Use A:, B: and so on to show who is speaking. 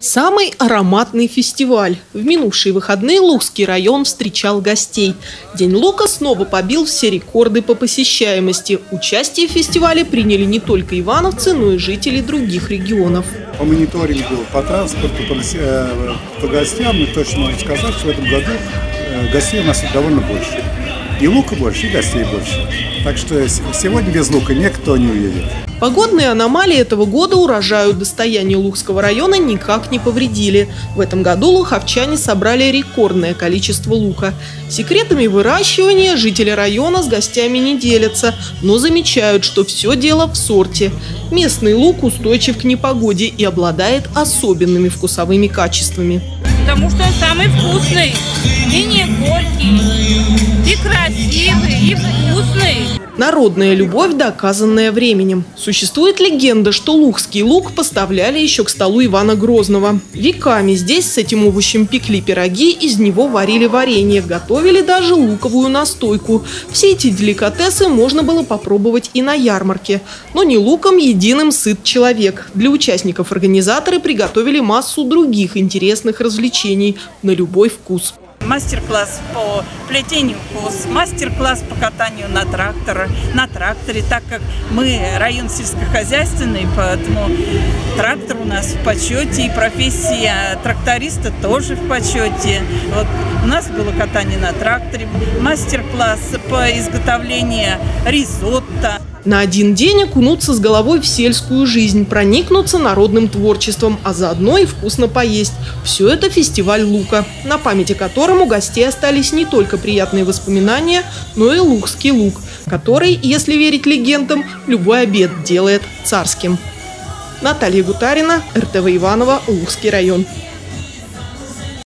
A: Самый ароматный фестиваль. В минувшие выходные Лукский район встречал гостей. День Лука снова побил все рекорды по посещаемости. Участие в фестивале приняли не только ивановцы, но и жители других регионов.
B: По мониторингу, по транспорту, по, э, по гостям мы точно можем сказать, что в этом году э, гостей у нас довольно больше. И лука больше, и гостей больше. Так что сегодня без лука никто не уедет.
A: Погодные аномалии этого года урожаю достояния Лукского района никак не повредили. В этом году луховчане собрали рекордное количество лука. Секретами выращивания жители района с гостями не делятся, но замечают, что все дело в сорте. Местный лук устойчив к непогоде и обладает особенными вкусовыми качествами.
C: Потому что он самый вкусный и не горький,
A: Народная любовь, доказанная временем. Существует легенда, что лукский лук поставляли еще к столу Ивана Грозного. Веками здесь с этим овощем пекли пироги, из него варили варенье, готовили даже луковую настойку. Все эти деликатесы можно было попробовать и на ярмарке. Но не луком единым сыт человек. Для участников организаторы приготовили массу других интересных развлечений на любой вкус
C: мастер-класс по плетению кос, мастер-класс по катанию на, трактора, на тракторе, так как мы район сельскохозяйственный, поэтому трактор у нас в почете, и профессия тракториста тоже в почете. Вот у нас было катание на тракторе, мастер-класс по изготовлению ризотто.
A: На один день окунуться с головой в сельскую жизнь, проникнуться народным творчеством, а заодно и вкусно поесть. Все это фестиваль лука, на памяти которому гостей остались не только приятные воспоминания, но и лукский лук, который, если верить легендам, любой обед делает царским. Наталья Гутарина, РТВ Иванова, Лукский район.